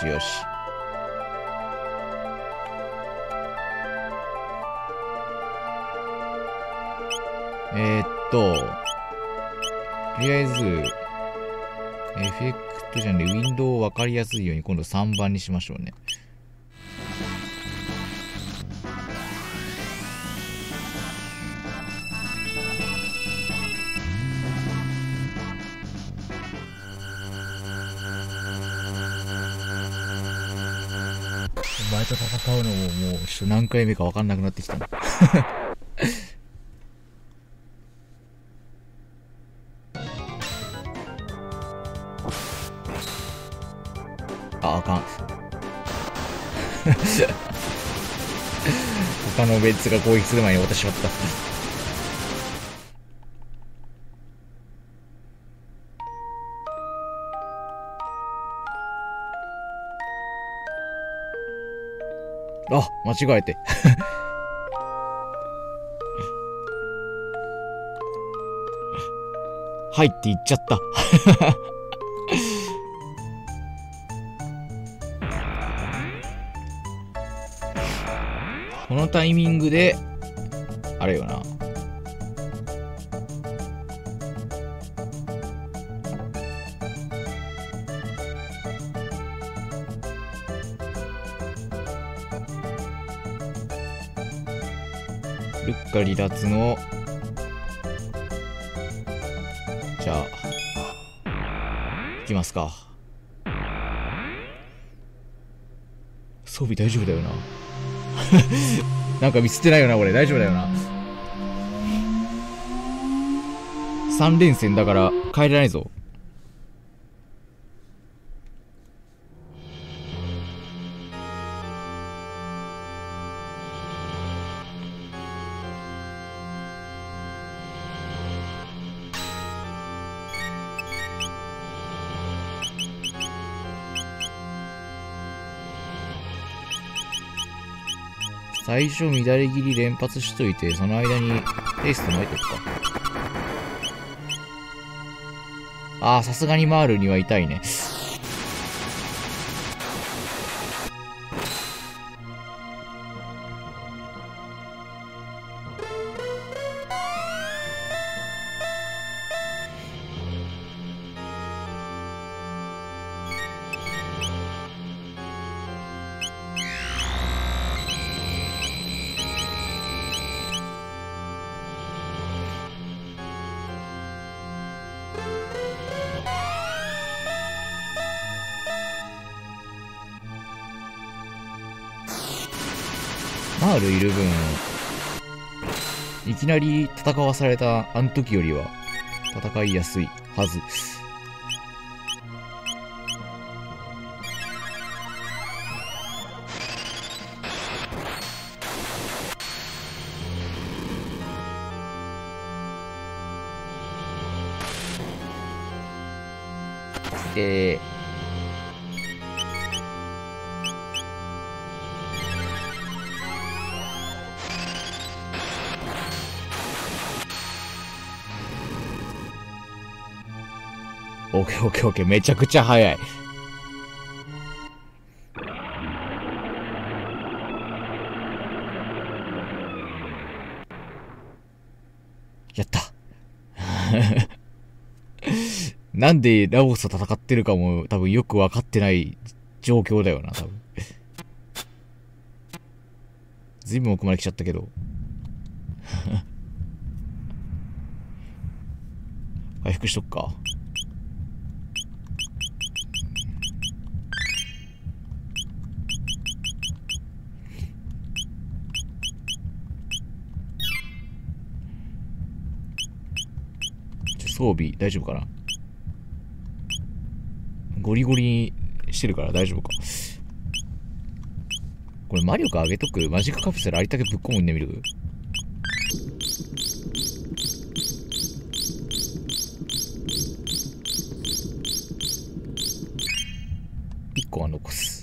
しよし。えー、っと、とりあえず、エフェクトじゃんね、ウィンドウを分かりやすいように今度3番にしましょうね。と戦うのももうちょっと何回目か分かんなくなってきたな あ、あかん。他のベンツが攻撃する前に終わってしまった。あ、間違えて。はいって言っちゃった。このタイミングで、あれよな。ルッカ離脱の、じゃあ、いきますか。装備大丈夫だよな。なんか見捨てないよな、俺。大丈夫だよな。3連戦だから帰れないぞ。最初乱れ切り連発しといて、その間にペースト巻いとくか。ああ、さすがにマールには痛いね。いきなり戦わされたあの時よりは戦いやすいはず。で、オッケーオッケーオッケー、めちゃくちゃ早い。やった。なんでラオスと戦ってるかも多分よくわかってない状況だよな、多分。ずいぶん奥まで来ちゃったけど。回復しとくか。装備大丈夫かな？ゴリゴリにしてるから大丈夫か？これ魔力上げとく？マジックカプセルありったけぶっ込むんでみる？1個は残す。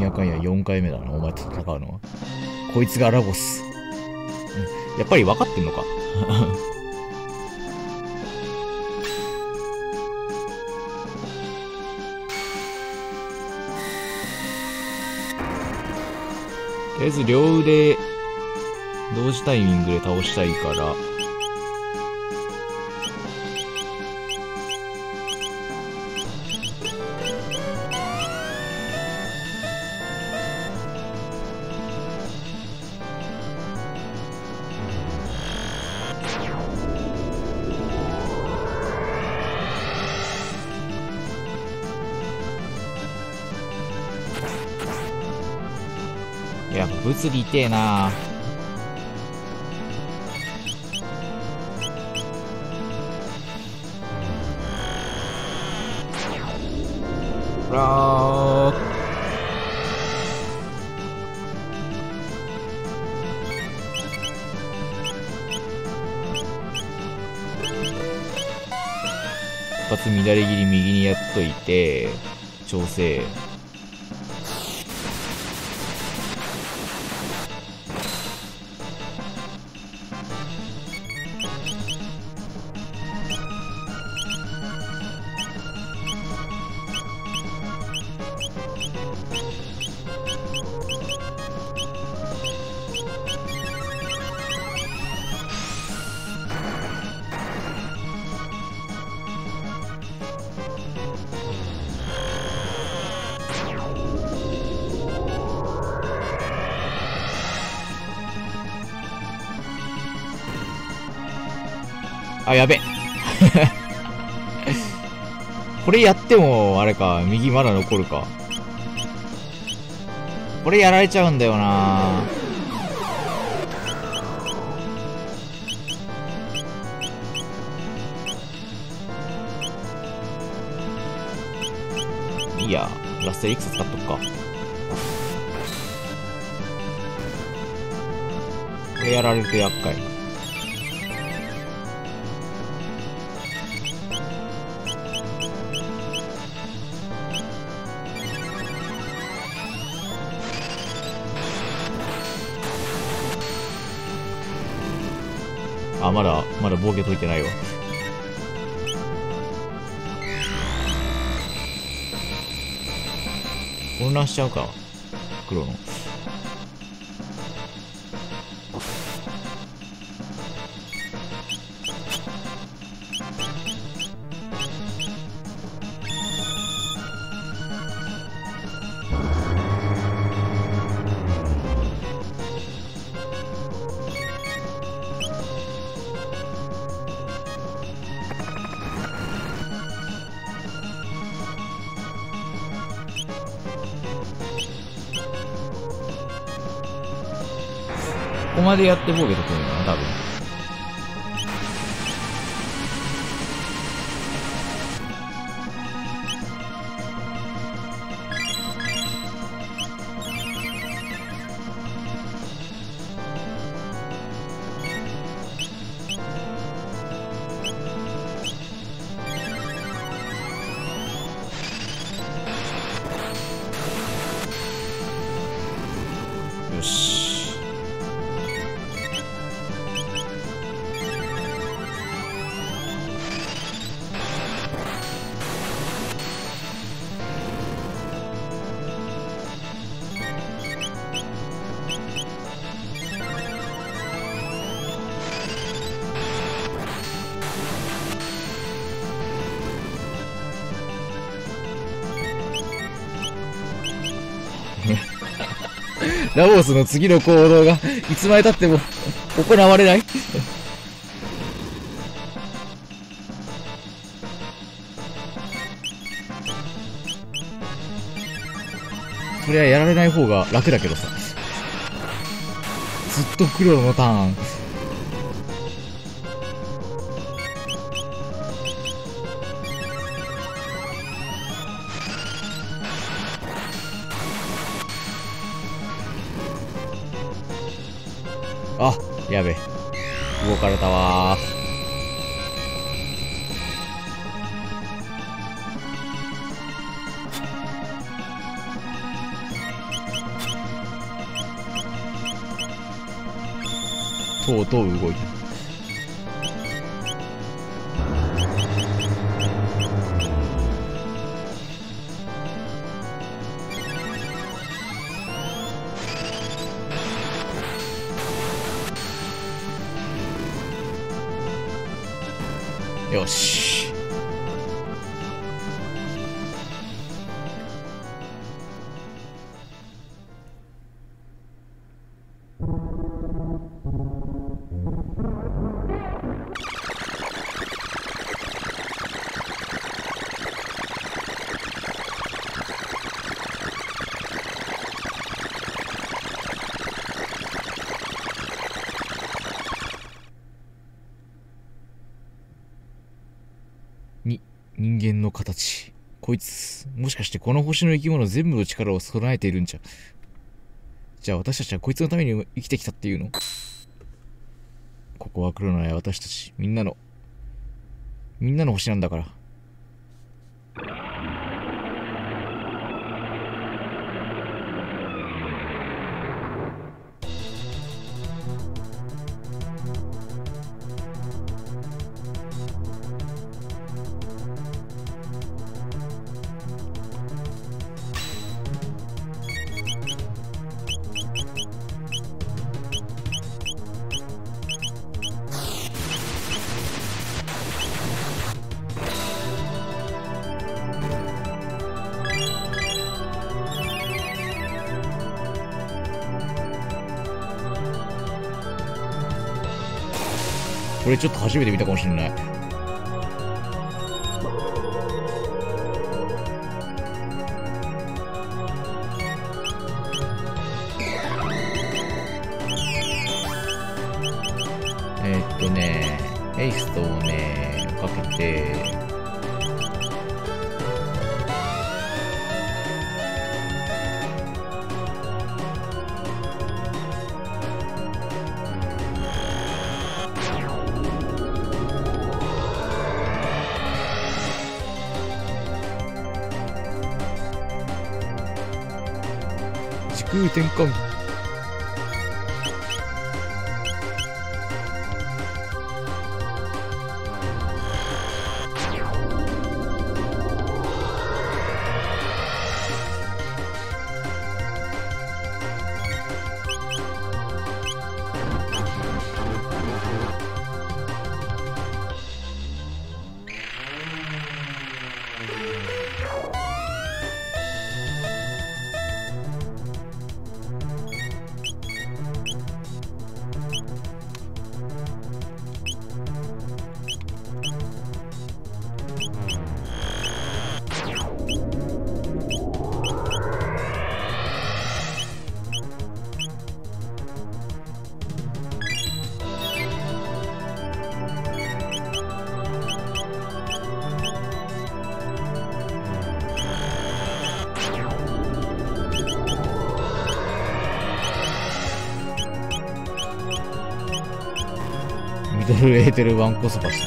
やかんや4回目だな、お前と戦うのは。こいつがラゴス。うんやっぱり分かってんのか？とりあえず両腕同時タイミングで倒したいからやっぱ物理痛えな。ほらー。一発乱れ切り右にやっといて調整。あ、やべ。これやっても、あれか、右まだ残るか。これやられちゃうんだよないいや、ラストエリクス使っとくか。これやられると厄介。あ、まだ、まだ防御解いてないわ。混乱しちゃうか。黒の。までやってボケてくんだな、多分。ラボスの次の行動がいつまで経っても行われないそれはやられない方が楽だけどさ。ずっと黒のターン。と動いたよし。人間の形。こいつもしかしてこの星の生き物全部の力を備えているんじゃ。じゃあ私たちはこいつのために生きてきたっていうの？ここは来るのや私たちみんなのみんなの星なんだから。これちょっと初めて見たかもしれない。cứ tiến công 震えてるワンコスパし。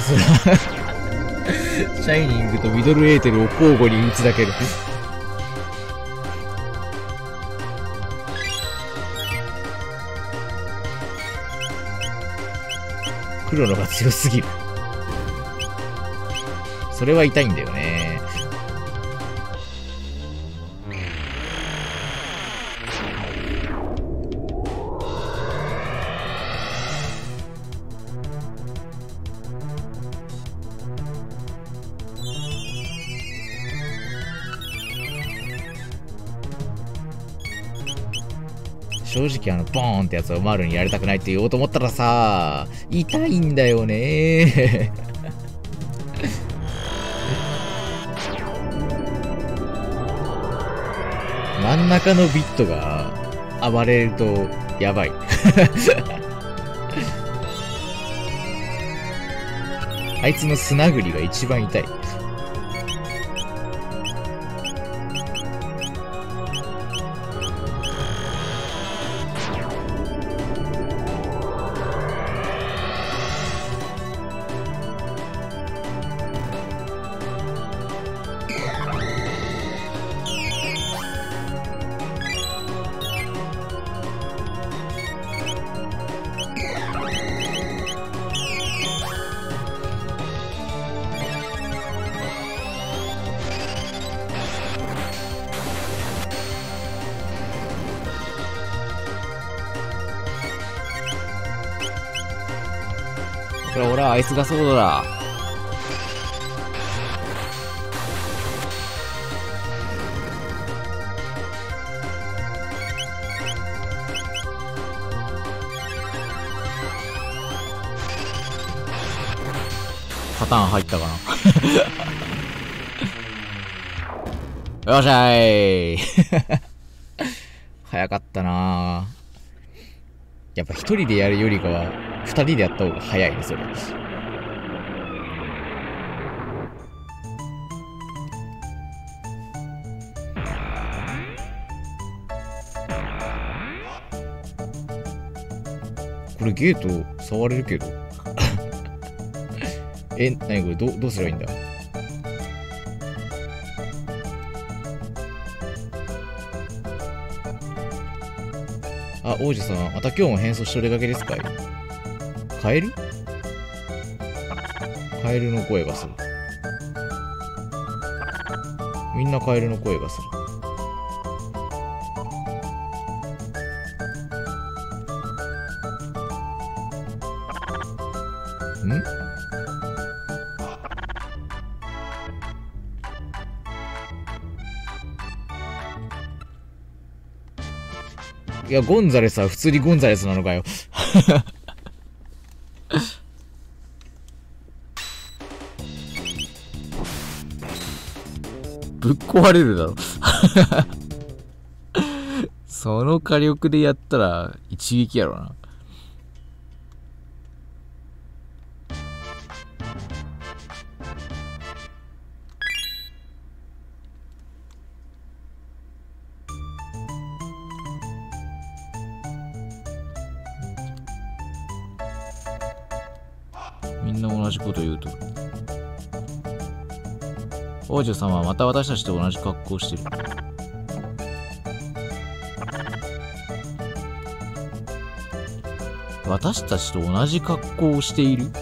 たすらシャイニングとミドルエーテルを交互に打つだけで黒のが強すぎる。それは痛いんだよね。正直あのボーンってやつをマルにやりたくないって言おうと思ったらさ痛いんだよね 真ん中のビットが暴れるとやばい。あいつの砂ぐりが一番痛い。これ俺はアイスガソードだ。パターン入ったかな。よっしゃい。早かったな。やっぱ一人でやるよりかは二人でやった方が早いねそれ。これゲート触れるけど。え、なにこれ？どどうすればいいんだ？あ、王子様、また今日も変装してお出かけですか？いカエル？カエルの声がする。みんなカエルの声がする。ん？いや、ゴンザレスは普通にゴンザレスなのかよ。ぶっ壊れるだろ。その火力でやったら一撃やろな。王女様はまた私たちと同じ格好をしてる。私たちと同じ格好をしている？こ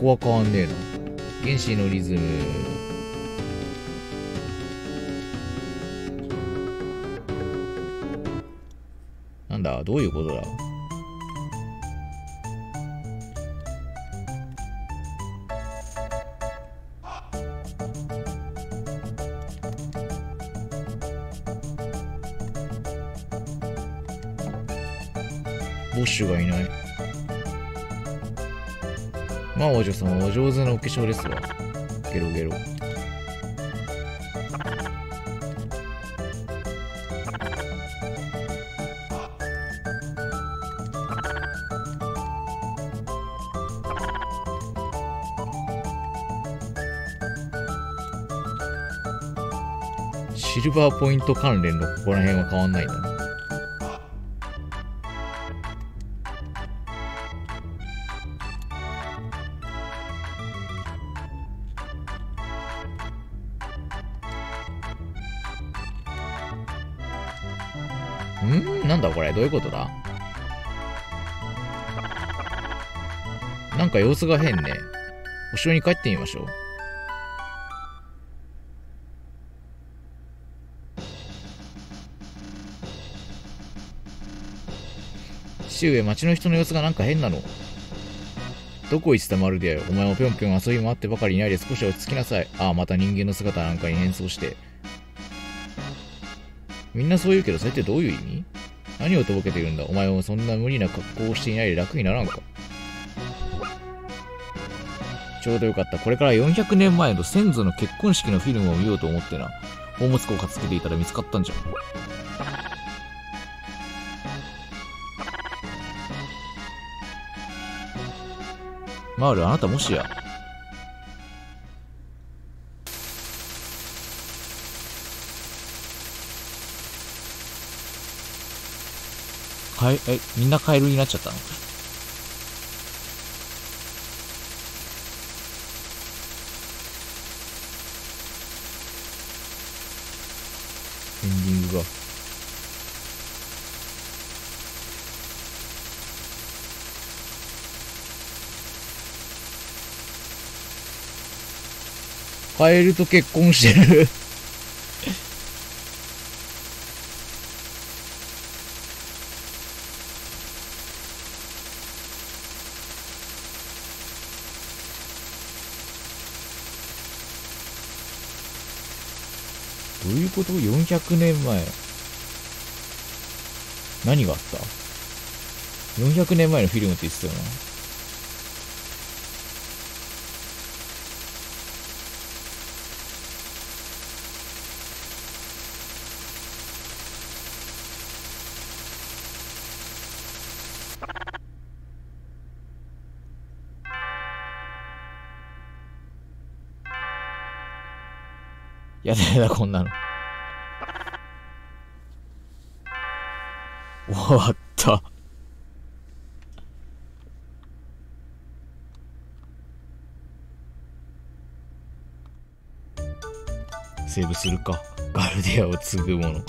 こは変わんねえな。原子のリズム。だどういうことだ？ボッシュがいない。まあ王女様お上手なお化粧ですわ。ゲロゲロ。シルバーポイント関連のここら辺は変わんないんだな。ん？なんだこれ？どういうことだ？なんか様子が変ね。お城に帰ってみましょう。父上、町の人の様子がなんか変なの。どこ行ってたまるでお前もぴょんぴょん遊び回ってばかりいないで少し落ち着きなさい。ああ、また人間の姿なんかに変装して。みんなそう言うけど、それってどういう意味？何をとぼけてるんだ？お前もそんな無理な格好をしていないで楽にならんかちょうどよかった。これから400年前の先祖の結婚式のフィルムを見ようと思ってな。宝物庫をかつけていたら見つかったんじゃん。マール、あなたもしや。かえ、え、みんなカエルになっちゃったのエンディングが。カエルと結婚してるどういうこと ?400 年前。何があった ?400 年前のフィルムって言ってたよな。やだやだ、こんなの。終わった。セーブするか。ガルディアを継ぐもの。